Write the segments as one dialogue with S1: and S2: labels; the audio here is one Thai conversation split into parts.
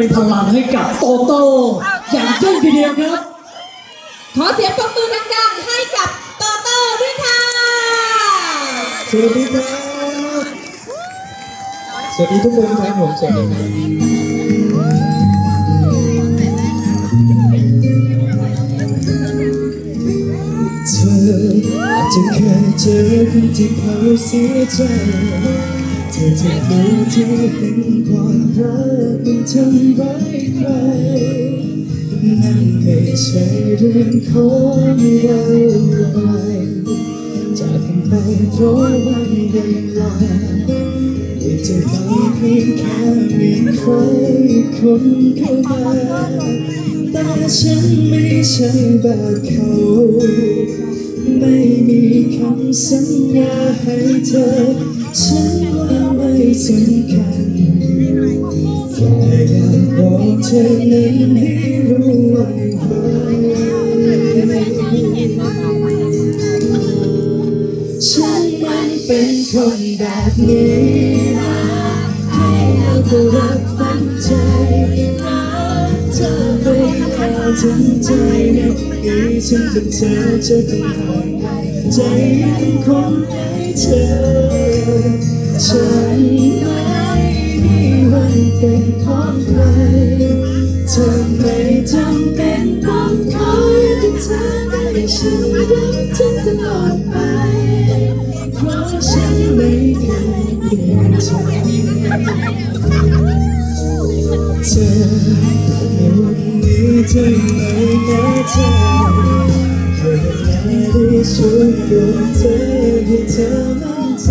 S1: เป็นพลังให้กับโตโต้อย่างยิ่งทีเดียวครับ
S2: ขอเสียงปรบมือดังๆให้กับโตโต้ด้วยค่ะ
S3: สวัสดีครับ สวัสดีทุกคนครับผมสวัสดีครับเธออาจจะเคยเจอคนที่เขาเสียใจ อจะรู้ที่เห็นความรักมันทำร้ายใครนั่นไม่ใช่เรื่องของเราอะไรจากกันไปเพราะวันเวลาที่จะไปเพียงแค่มีใครคนเข้ามาแต่ฉันไม่ใช่แบบเขาไม่มีคำสัญญาให้เธอฉันว่า สำคัญแค่อยากบอกเธอนั้นให้รู้ว่าฉันมันเป็นคนแบบนี้ให้เราก็รักฝังใจรักเธอไปแล้วถึงใจในที่ฉันกับเธอจะต้องทำใจยังคงให้เธอ เป็นของใคร เธอไม่จำเป็นต้องคอยที่เธอให้ฉันรักเธอตลอดไป เพราะฉันไม่เคยเปลี่ยนใจเธอในวันนี้เธอไม่แน่ใจเวลาที่ช่วยตัวเธอให้เธอมั่นใจ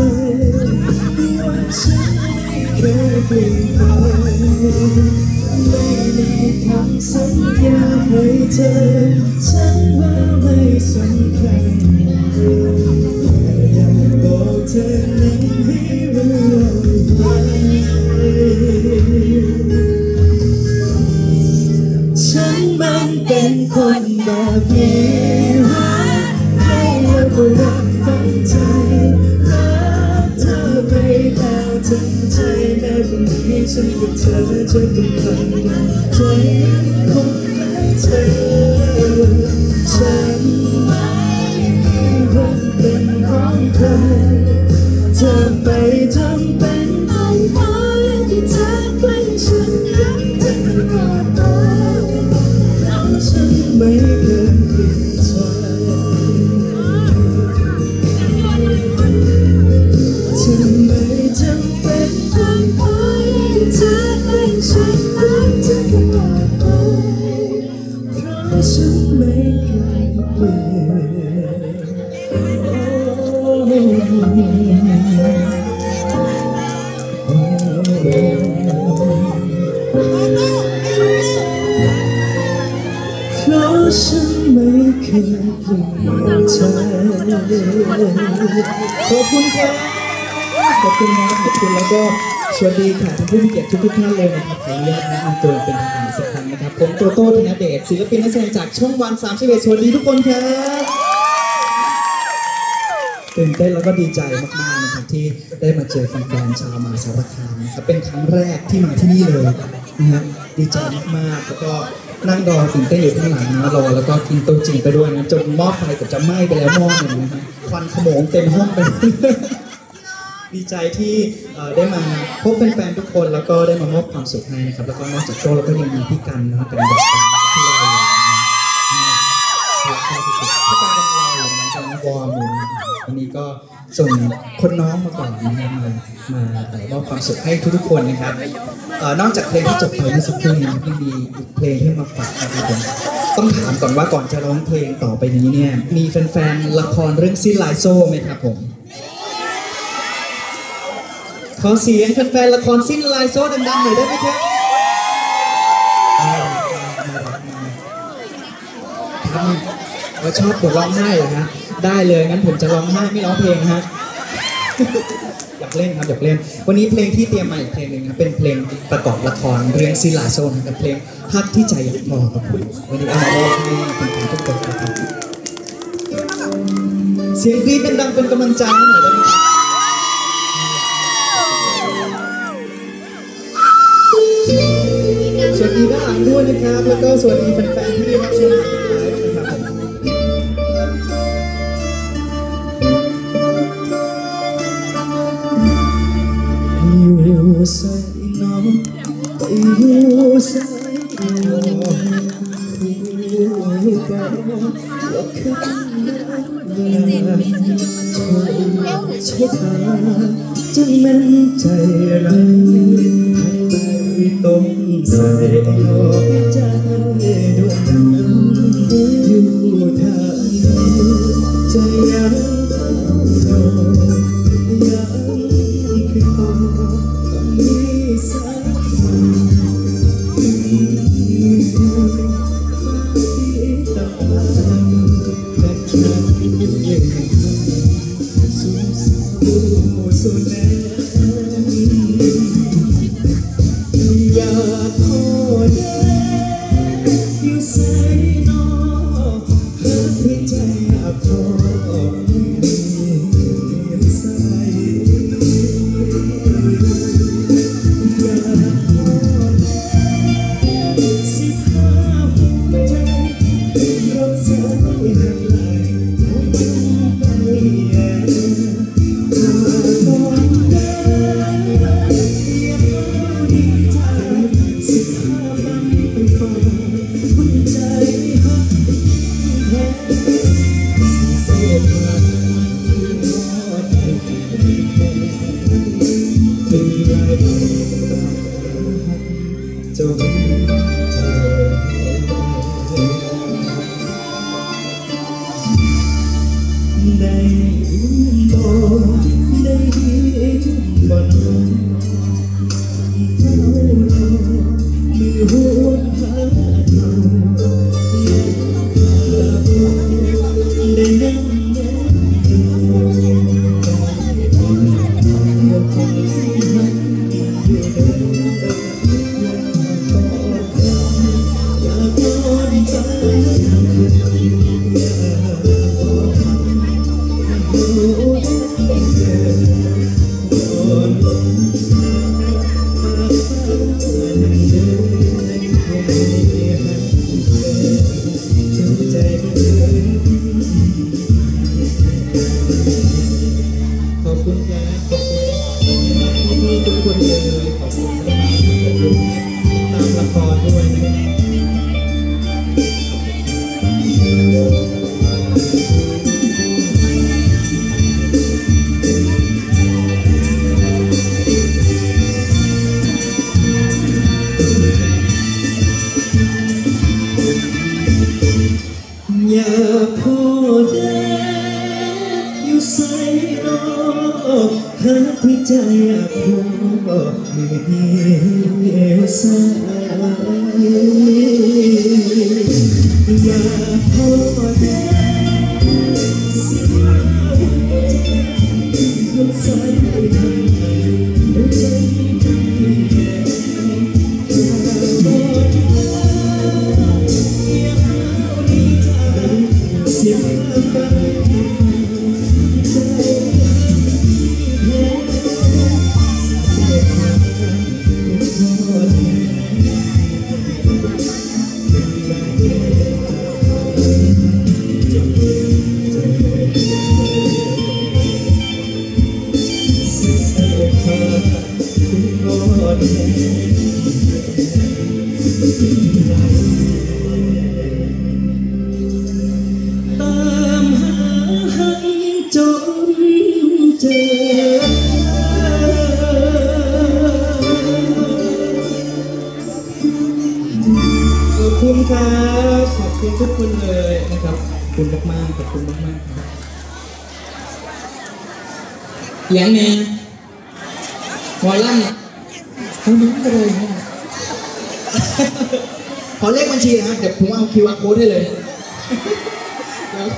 S3: ว่าฉันไม่เคยเปลี่ยน อฉันว่าไม่สำคัญแค่อยากบอกเธอนั้นให้รู้ไว้ฉันมันเป็นคนแบบนี้รักให้แล้วก็รักฝังใจรักเธอไปแล้วทั้งใจแม้บางทีฉันกับเธอจะต้องทำใจคง ผู้มีเกียรติทุกท่านเลยนะครับขออนุญาตแนะนำตัวเป็นทางการสักครั้งนะครับ ผมโตโต้ธนเดชศิลปินนักแสดงจากช่องวัน3ามสิบเอ็ดสวัสดีทุกคนครับตื่นเต้นแล้วก็ดีใจมากๆนะครับที่ได้มาเจอแฟนๆชาวมาสารคามนะครับเป็นครั้งแรกที่มาที่นี่เลยนะฮะดีใจมากๆแล้วก็นั่งรอตื่นเต้นอยู่ข้างหลังนะรอแล้วก็กินโต๊ะจีนไปด้วยนะจนหม้อไฟกือบจะไหม้ไปแล้วหม้อหนึ่งนะฮะควันขโมงเต็มห้องไป ดีใจที่ได้มาพบแฟนๆทุกคน แล้วก็ได้มามอบความสุขให้นะครับ แล้วก็นอกจากโชว์แล้วก็ยังมีพี่กันนะครับเป็นแบบที่เราอยู่นะครับพี่กันกำลังรออยู่นะครับวอร์มูนวันนี้ก็ส่งคนน้องมาก่อนนะครับมามาเอ่มอบความสุขให้ทุกๆคนนะครับนอกจากเพลงที่จบไปเมื่อสักครู่นี้ยังมีอีกเพลงที่มาฝากนะครับผมต้องถามก่อนว่าก่อนจะร้องเพลงต่อไปนี้เนี่ยมีแฟนๆละครเรื่องซิลไลโซ่ไหมครับผม ขอเสียงแฟนๆละครสิ้นลายโซ่ดังๆหน่อยได้ไหมครับครับว่าชอบบทร้องไห้เหรอฮะได้เลยงั้นผมจะร้องไห้ไม่ร้องเพลงฮะอยากเล่นครับอยากเล่น วันนี้เพลงที่เตรียมมาอีกเพลงหนึ่งครับเป็นเพลงประกอบละครเรื่องซิลาโซนะครับเพลงฮักที่ใจอยากพอครับวันนี้เอามามอบให้คุณผู้ชมทุกคนครับเสียงกรี๊ดดังๆเป็นกำลังใจให้หน่อยได้ไหมครับ ด้วยนะครับ แล้วก็สวัสดีแฟนๆที่รับชมไลฟ์นะครับผมอยู่ใส่น้องไปอยู่ใส่น้องรู้ก็ว่าขึ้นมาใช้ทางจนแม่นใจร้า อ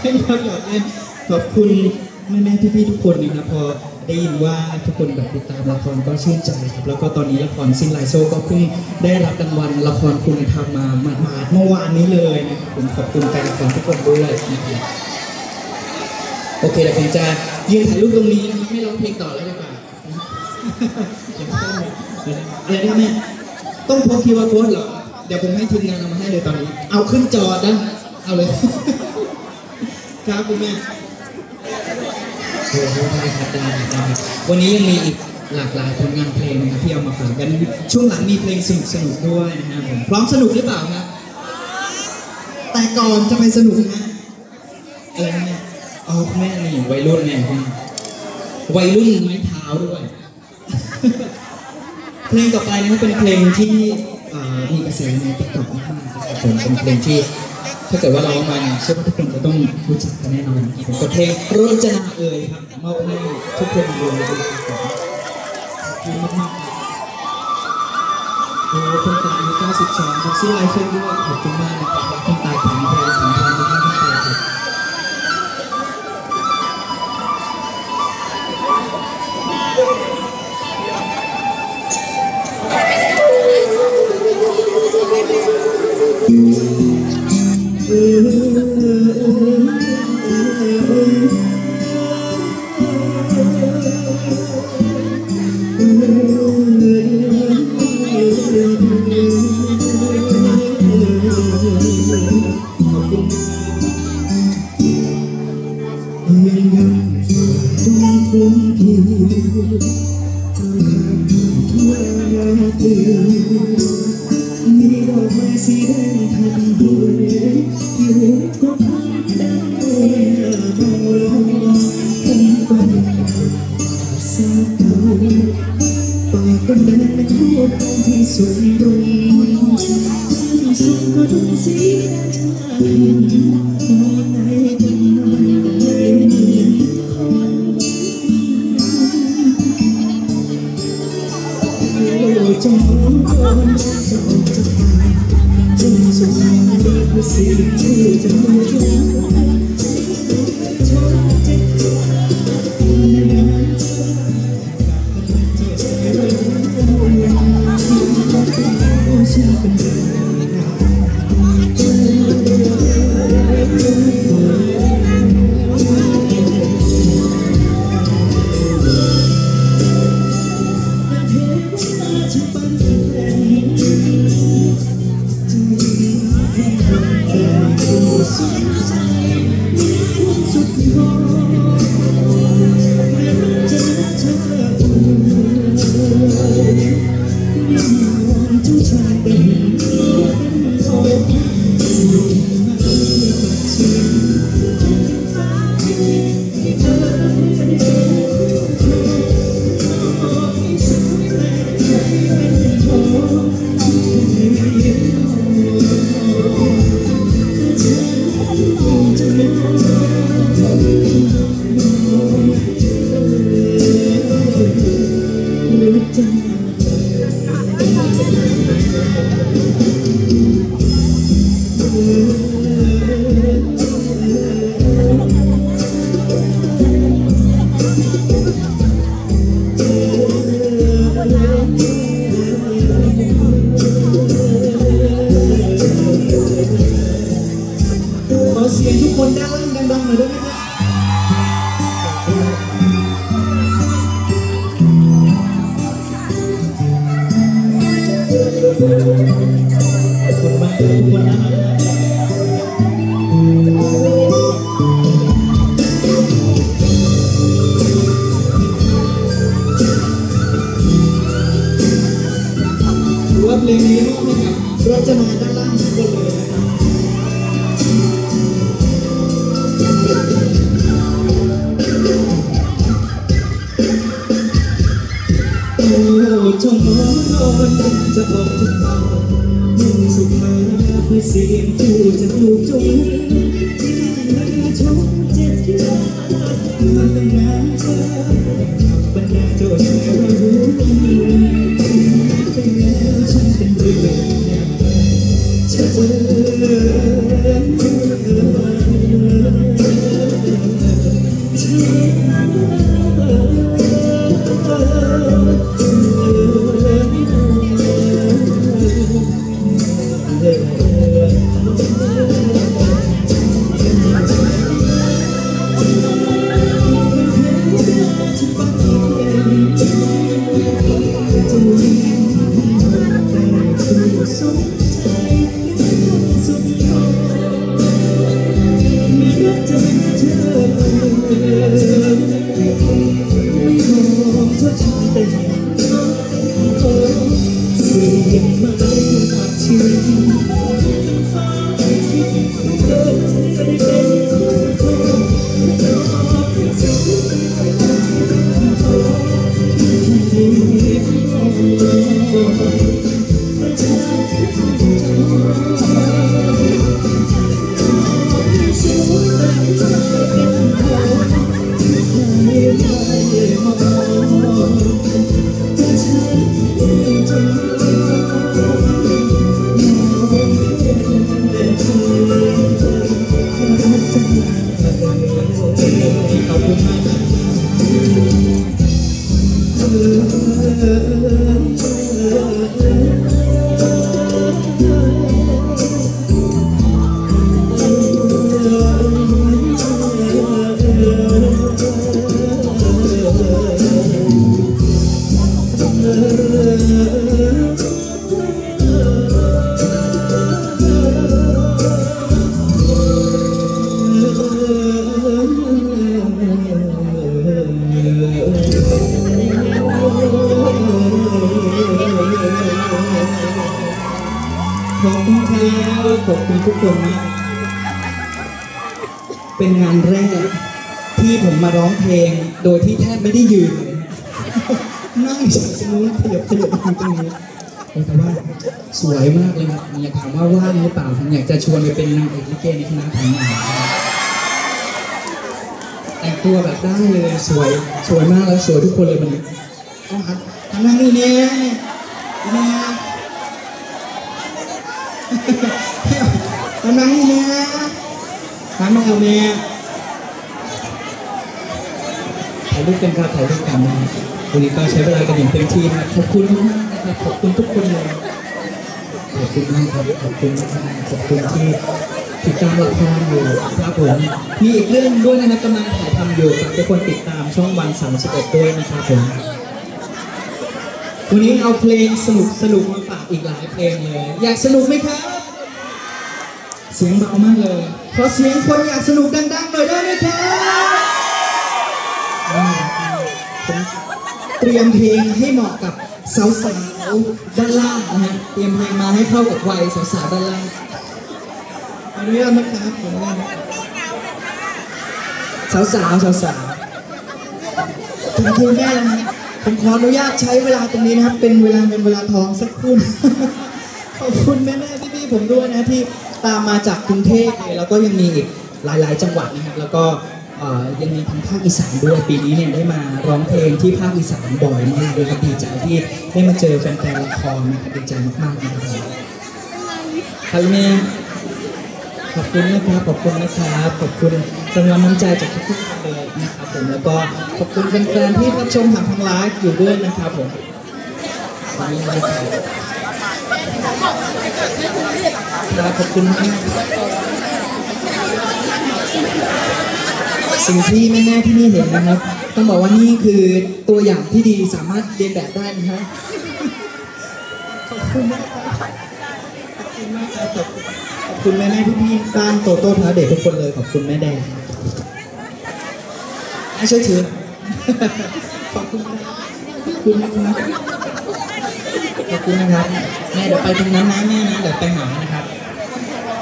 S3: เล่นครับอยากเล่นขอบคุณแม่แม่พี่พี่ๆทุกคนนะครับพอได้ยินว่าทุกคนแบบติดตามละครก็ชื่นใจครับแล้วก็ตอนนี้ละครซินไลโซก็เพิ่งได้รับรางวัลละครคุณธรรมมาหมาดๆเมื่อวานนี้เลยนะครับผมขอบคุณแฟนละครทุกคนด้วยนะครับโอเคเดี๋ยวผมจะยืนถ่ายรูปตรงนี้นะครับไม่ร้องเพลงต่อแล้วดีกว่าอะไรนะแม่ต้องพกคิวอาร์โค้ดเหรอเดี๋
S1: ยวผมให้ทีมงานเอามาให้เลยตอนนี้ เอาขึ้นจอด้เอาเลย ครับคุณแม่โอ้โหได้ครับได้ครับได้ครับวันนี้ยังมีอีกหลากหลายผลงานเพลงนะครับที่เอามาฝากกันช่วงหลังมีเพลงสนุกสนุกด้วยนะครับผมพร้อมสนุกหรือเปล่าครับแต่ก่อนจะไปสนุกนะอะไรเนี่ยเอาคุณแม่นี่วัยรุ่นเนี่ยวัยรุ่นไม้เท้าด้วยเพลงต่อไปนะครับเป็นเพลงที่มีกระแสในติ๊กต็อกมากๆนะครับผมเป็นเพลงที่ ถ้าเกิดว่าร้องมาเนี่ยเชื่อว่าทุกคนจะต้องรู้จักกันแน่นอนผมก็เพลงรจนาเอ่ยครับมอบให้ทุกคนเลยครับขอบคุณมากๆครับโอ้คนตายอายุ92ครับซื้อไลฟ์เซ็นด้วยขอบคุณมากนะครับ
S3: ดีกว่าสิ่ ข มันต้องน้ำตาบรรดาเจ้าชายเรารู้กัน ขอ อยากจะชวนไปเป็นนางเอกลิเกในคณะผมหน่อยแต่งตัวแบบได้เลยสวยสวยมากแล้วสวยทุกคนเลยวันนี้เอาครับทำนั่งนี่เนี่ยเนี่ยทำนั่งนี่เนี่ยทำนั่งเอาเนี่ยถ่ายรูปกันครับถ่ายรูปกันนะวันนี้ก็ใช้เวลากันอย่างเต็มที่นะขอบคุณมากนะครับขอบคุณทุกคนเลย คุณมากครับขอบคุณมากๆขอบคุณที่ติดตามละครอยู่ครับผมมีอีกเรื่องด้วยนะครับกำลังถ่ายทำอยู่ฝากทุกคนติดตามช่องวัน31ด้วยนะครับผมวันนี้เอาเพลงสนุกสนุกมาฝากอีกหลายเพลงเลย อยากสนุกไหมครับ เสียงเบามากเลยขอเสียงคนอยากสนุกดังๆหน่อยได้ไหมครับอ่าผมเตรียมเพลงให้เหมาะกับสาวๆ ด้านล่างนะฮะเตรียมเพลงมาให้เข้ากับวัยสาวๆด้านล่างอนุญาตนะครับขออนุญาตนะครับสาวสาวถึงคิวแม่แล้วนะผมขออนุญาตใช้เวลาตรงนี้นะครับ เป็นเวลาเงินเวลาทองสักครู่ขอบคุณแม่แม่ๆพี่ๆผมด้วยนะที่ตามมาจากกรุงเทพเลยแล้วก็ยังมีอีกหลาย ๆ จังหวัดนะครับ แล้วก็ ยังมีทางภาคอีสานด้วยปีนี้เนี่ยได้มาร้องเพลงที่ภาคอีสานบ่อยมากเลยครับดีใจที่ได้มาเจอแฟนๆละครนะครับดีใจมากๆนะครับครับแม่ขอบคุณนะครับขอบคุณนะครับขอบคุณสำหรับน้ำใจจากทุกๆคนเลยนะครับผมแล้วก็ขอบคุณแฟนๆที่รับชมผ่านทางไลฟ์อยู่ด้วยนะครับผมขอบคุณนะครับครับขอบคุณมาก สิ่งที่แม่ๆที่นี่เห็นนะครับ ต้องบอกว่านี่คือตัวอย่างที่ดีสามารถเรียนแบบได้นะฮะขอบคุณมากครับขอบคุณมากครับขอบคุณแม่แม่พี่พี่ๆบ้านโตโต้พาเด็กทุกคนเลยขอบคุณแม่แดงให้ช่วยถือขอบคุณครับขอบคุณนะครับขอบคุณนะครับแม่เดี๋ยวไปตรงนั้นนะแม่นะเดี๋ยวไปหานะครับ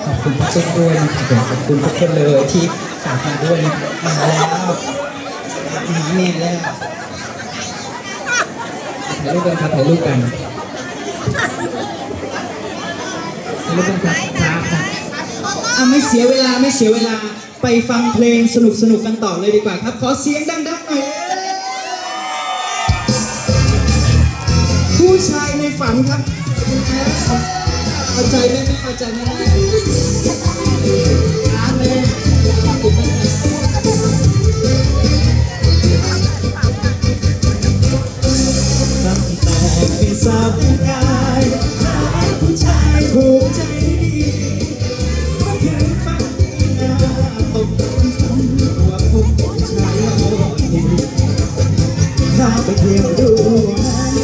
S3: ขอบคุณพี่ตุ๊กด้วยนะครับขอบคุณทุกคนเลยที่ ฝากมาด้วยนะครับมาแล้วมาหาแม่แล้วถ่ายรูปกันครับถ่ายรูปกันไม่ต้องครับครับครับอะไม่เสียเวลาไม่เสียเวลาไปฟังเพลงสนุกสนุกกันต่อเลยดีกว่าครับ ขอเสียงดังๆหน่อยผู้ชายในฝันครับเอาใจแม่แม่เอาใจแม่แม่ ไปเที่ยวดูนั้น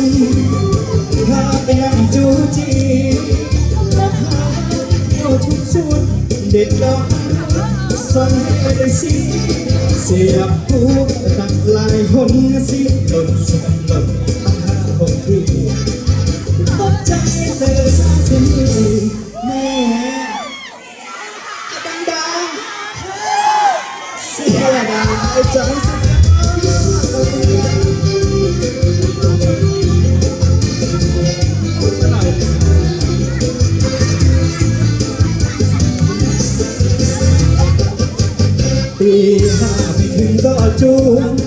S3: ข้าไปนั่งจูจีและพาเที่ยวทุกส่วนเด็ดดอก สนให้ได้สิเสี Happy King the June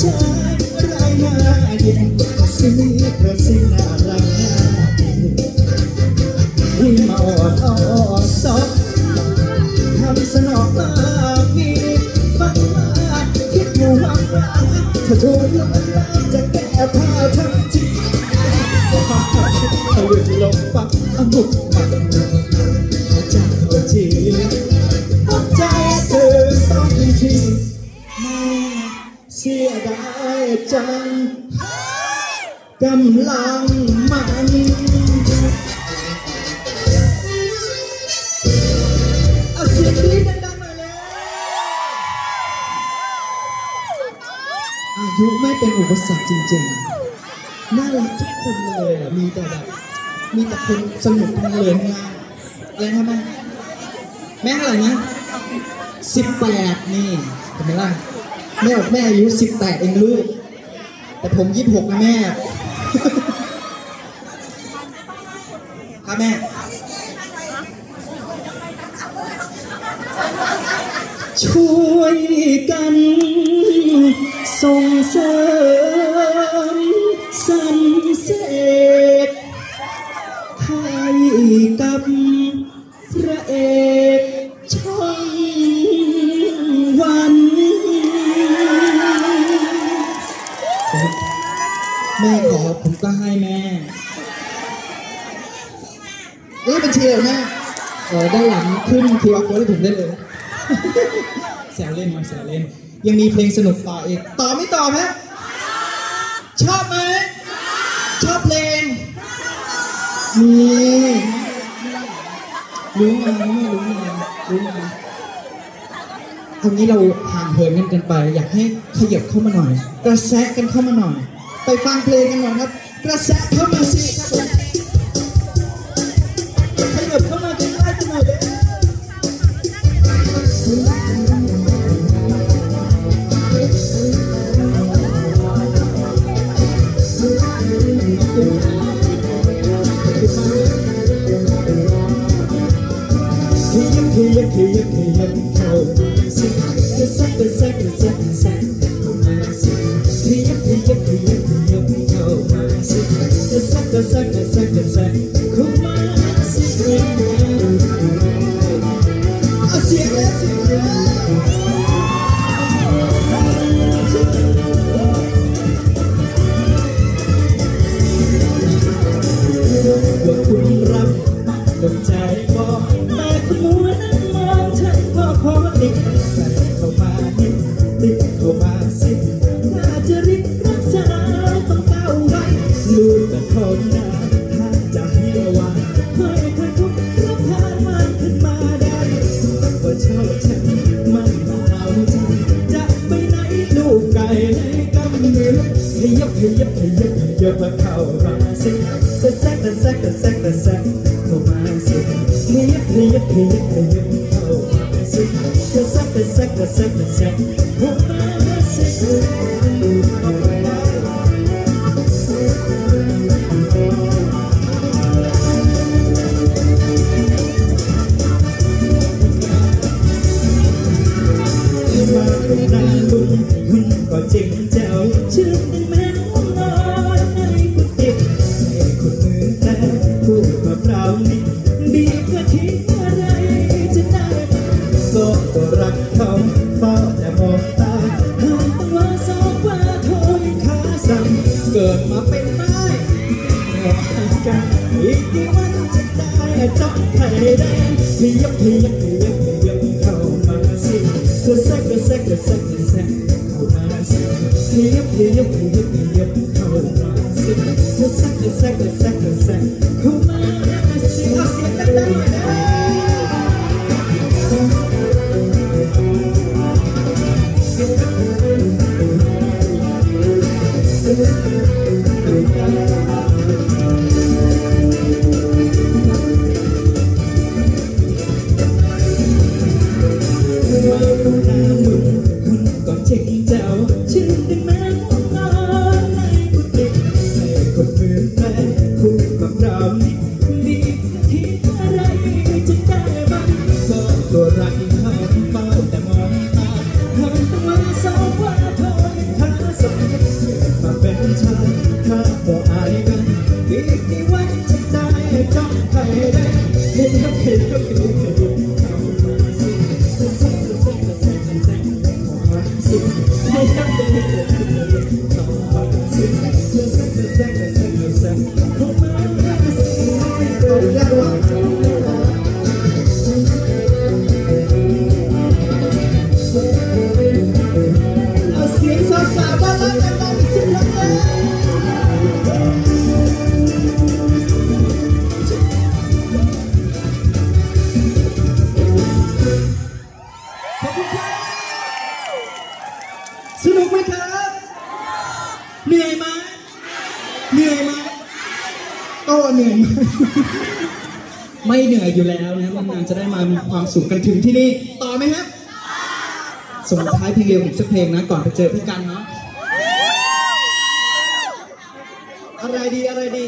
S3: ฉันรักมาเย็น ปสรรคจริงๆ น่ารักทุกคนเลยมีแต่แบบมีแต่คนสนุกทั้งเลยนะอะไรำไแมแม่เท่าไหร่นะสิบแปดนี่ทำไมล่ะแม่บอกแม่อายุสิบแปดเองลูก แต่ผมยี่สิบหกนะแม่ ครับแม่ ช่วยกัน ส่งเสริมสันเสษให้กับพระเอกช่องวันแม่ขอผมก็ให้แม่แล้วเป็นเชียร์แม่ด้านหลังขึ้นคิวอาร์โค้ดให้ผมได้เลยแซวเล่นมาแซวเล่น ยังมีเพลงสนุกต่ออีกต่อไม่ต่อฮะชอบไหมชอบเพลงนี่รู้ไหมรู้ไหมรู้ไหมตรนนี้เราห่างเหินกันกันไป อยากให้ขยับเข้ามาหน่อย กระแซะกันเข้ามาหน่อย ไปฟังเพลงกันหน่อยครับ กระแซะเข้ามาสิครับ yucky, yucky, yucky toe. Suck, suck, suck, suck, suck. สุขกันถึงที่นี่ต่อไหมครับส่งท้ายเพลงเร็วอีกสักเพลงนะก่อนไปเจอพี่กันเนาะอะไรดีอะไรดี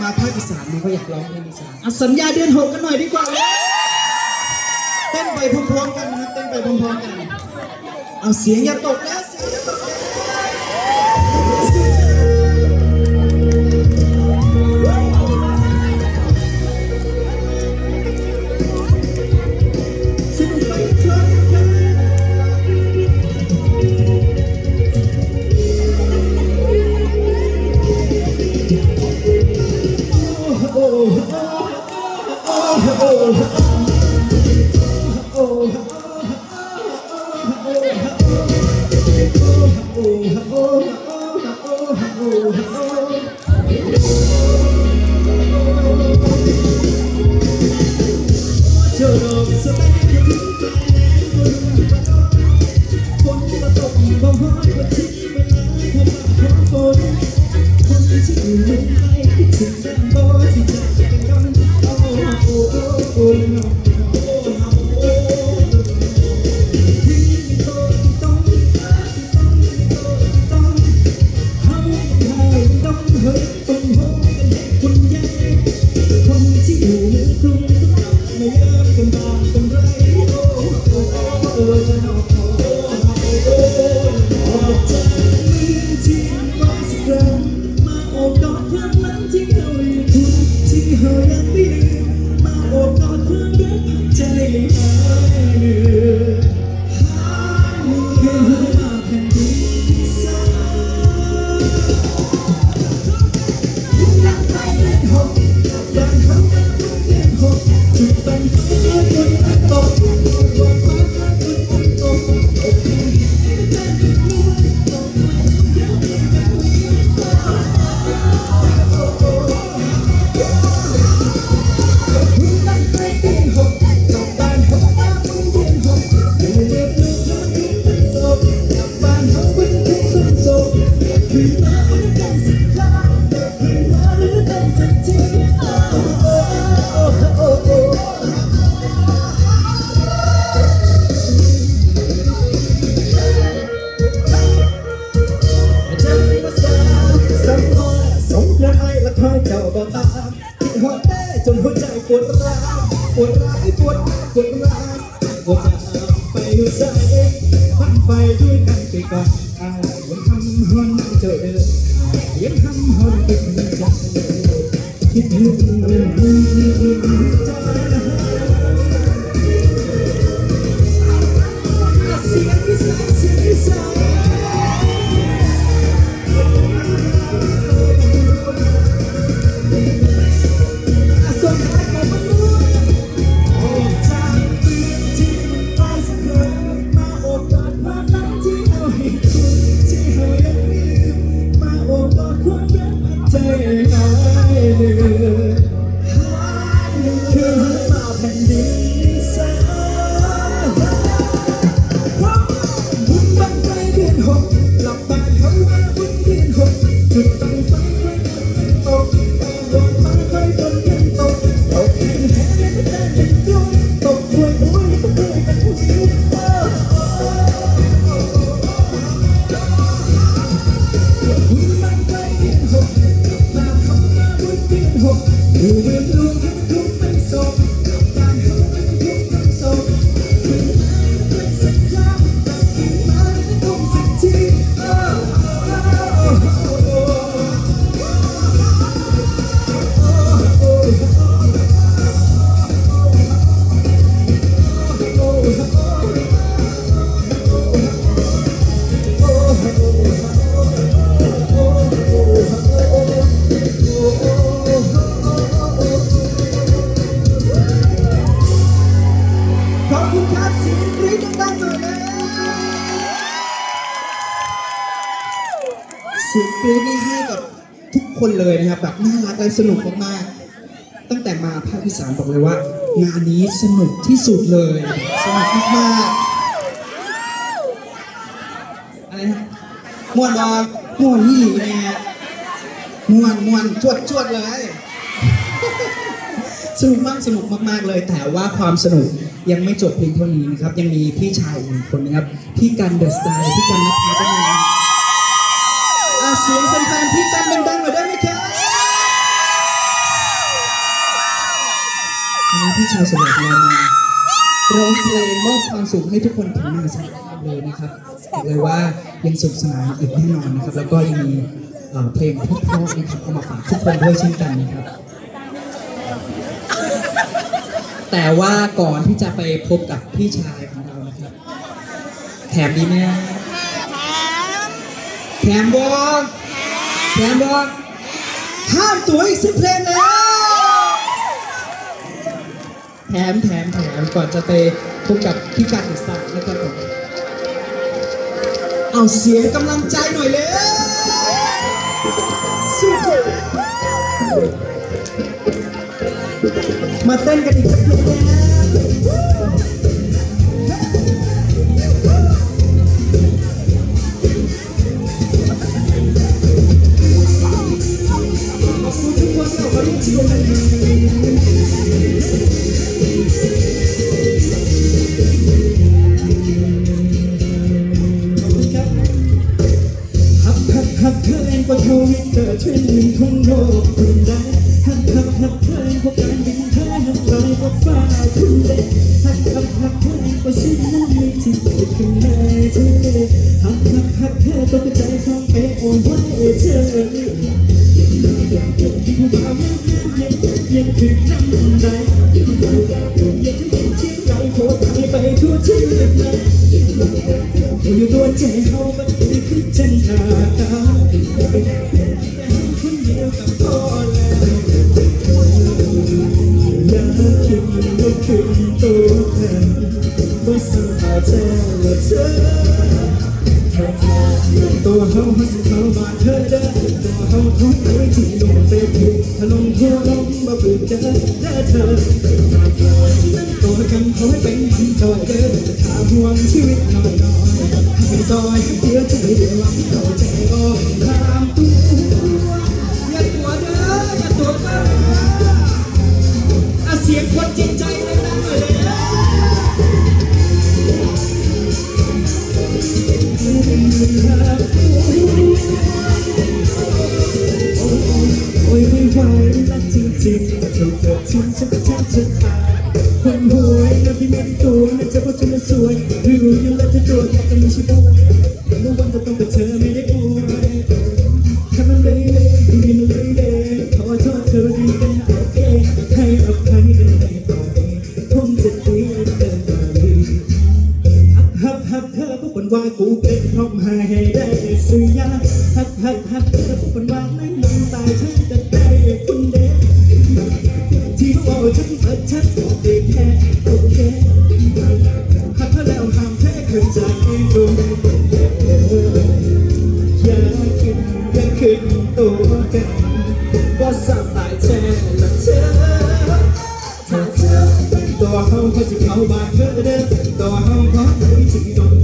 S3: มาภาคอีสานนี่ก็อยากร้องเพลงอีสานอะสัญญาเดือนหกกันหน่อยดีกว่าเต้นไปพร้อมๆกันนะเต้นไปพร้อมๆกัน เอาเสียงอย่าตกนะเสียง สนุกมากๆตั้งแต่มาภาคที่สามบอกเลยว่า งานนี้สนุกที่สุดเลย สนุกมากๆอะไรนะมวนบอมวนนี่แน่ม่วนมวนจวดจวดเลยสนุกมากสนุกมากๆเลย แต่ว่าความสนุกยังไม่จบเพียงเท่านี้นะครับ ยังมีพี่ชายอีกคนนะครับ พี่กันเดอะสไตล์พี่กันนภัสนั่นเองอะเสียงแฟน พี่ชายสมัยเรามาร้องเพลงมอบความสุขให้ทุกคนถึงหน้าสนามเลยนะครับบอกเลยว่ายังสุขสนานอีกแน่นอนนะครับ แล้วก็ยังมีเพลงเพราะๆนะครับเอามาฝากทุกคนด้วยเช่นกันนะครับ แต่ว่าก่อนที่จะไปพบกับพี่ชายของเรานะครับ แถมดีไหมแถมบอลแถมบอลห้ามตัวอีกสิบเพลงแล้ว แถมแถมแถมก่อนจะไปพบกับพี่การติสตาร์นะครับผมเอาเสียงกำลังใจหน่อยเลยสุดมาเต้นกันอีกสักเพลง ขอให้เป็นมันจอยเด้อจะถามห่วงชีวิตหน่อยหน่อยให้ซอยเดียวจะไม่เดือดร้อนเข้าใจก็ต ตัวเฮาเขาสิเขาบ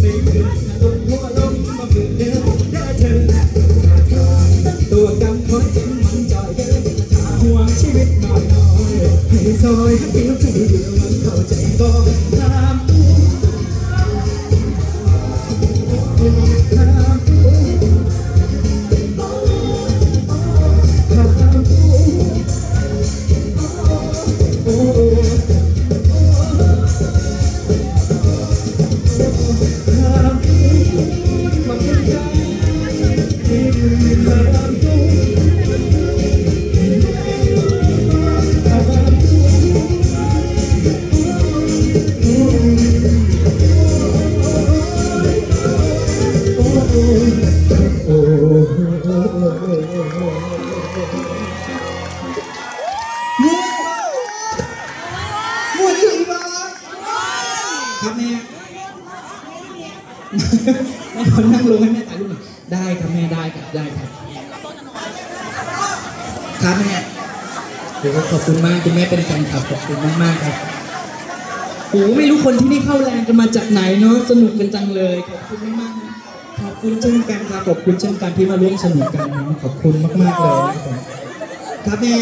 S3: ครับแม่โอ้ขอบคุณมากคุณแม่เป็นแฟนคลับขอบคุณมากมากๆครับโอ้ไม่รู้คนที่นี่เข้าแรงกันมาจากไหนเนาะสนุกกันจังเลยขอบคุณมากๆนะขอบคุณเช่นกันครับขอบคุณเช่นกันที่มาร่วมสนุกกันนะขอบคุณมากๆเลยนะครับครับแม่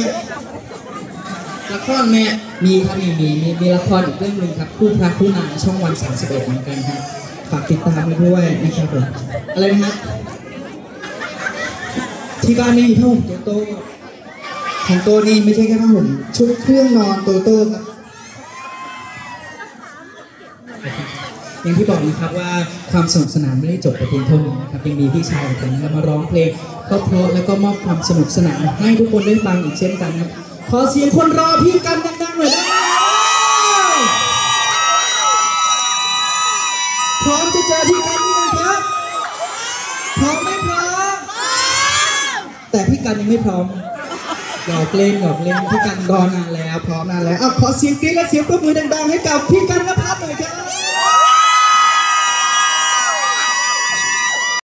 S3: ละครแม่มีครับมีมีมีมีละครอีกเรื่องหนึ่งครับคู่พระคู่นางช่องวัน31เอ็ดเหมือนกันครับฝากติดตามกันด้วยนะครับผมอะไรนะฮะที่บ้านนี่มีผ้าห่มโตโต้ ของโตนี่ไม่ใช่แค่ผ้าห่มชุดเครื่องนอนโตโต้ครับอย่างที่บอกนะครับว่าความสนุกสนานไม่ได้จบแต่เพียงเท่านี้นะครับยังมีพี่ชายของผมนะครับมาร้องเพลงเพราะแล้วก็มอบความสนุกสนานให้ทุกคนได้ฟังอีกเช่นกันครับขอเสียงคนรอพี่กันดังๆหน่อยได้พร้อมจะเจอพี่กันหรือยังครับพร้อมไหมพร้อมแต่พี่กันยังไม่พร้อม หยอกเล่นหยอกเล่นพี่กันรอนานแล้ว พร้อมนานแล้วอะขอเสียงกรี๊ดและเสียงปรบมือดังๆให้กับพี่กันนภัสหน่อยครับ